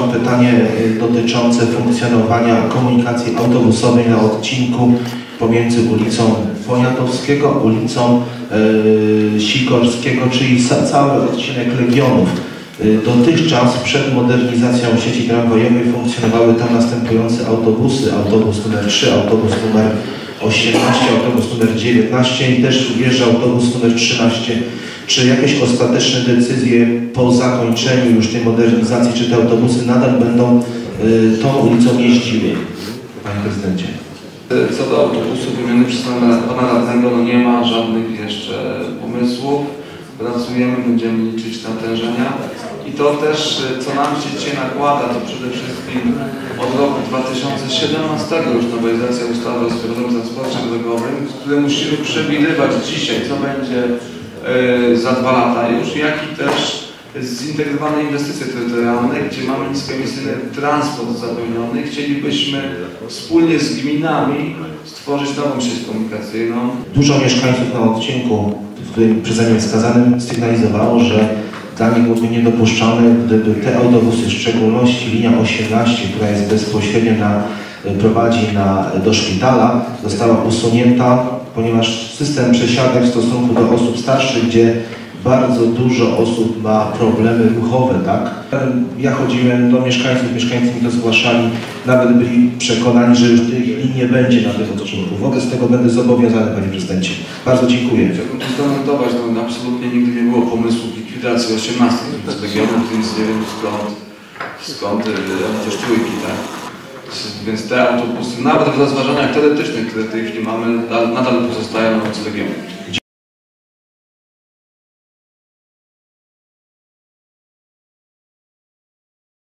mam pytanie y, dotyczące funkcjonowania komunikacji autobusowej na odcinku pomiędzy ulicą Poniatowskiego, ulicą y, Sikorskiego, czyli cały odcinek Legionów. Y, Dotychczas przed modernizacją sieci tramwajowej funkcjonowały tam następujące autobusy. Autobus numer 3, autobus numer 18, autobus numer 19 i też wjeżdża autobus numer 13. Czy jakieś ostateczne decyzje po zakończeniu już tej modernizacji, czy te autobusy nadal będą y, tą ulicą jeździły? Panie Prezydencie. Co do autobusów wymienionych przez pana, pana radnego, no nie ma żadnych jeszcze pomysłów. Pracujemy, będziemy liczyć natężenia. I to też, y, co nam się dzisiaj nakłada, to przede wszystkim od roku 2017 już nowelizacja ustawy o swobodnym transporcie drogowym, które musimy przewidywać dzisiaj, co będzie y, za dwa lata już, jak i też zintegrowane inwestycje terytorialne, gdzie mamy niskoemisyjny transport zapewniony. Chcielibyśmy wspólnie z gminami stworzyć nową sieć komunikacyjną. Dużo mieszkańców na odcinku, w którym przeze mnie wskazanym, sygnalizowało, że dla nich byłoby niedopuszczalne, gdyby te autobusy, w szczególności linia 18, która jest bezpośrednio na, prowadzi na, do szpitala, została usunięta, ponieważ system przesiadek w stosunku do osób starszych, gdzie bardzo dużo osób ma problemy ruchowe, tak? Ja chodziłem do mieszkańców, mieszkańcy mi to zgłaszali, nawet byli przekonani, że już tych linii nie będzie na tym odcinku. Wobec tego będę zobowiązany, Panie Prezydencie. Bardzo dziękuję. Chciałbym tu skomentować, no absolutnie nigdy nie było pomysłu likwidacji 18 z regionów, więc nie wiem skąd, skąd e, też trójki, tak? Więc te autobusy, nawet w rozważaniach teoretycznych, które w tej chwili mamy, nadal pozostają na regionie.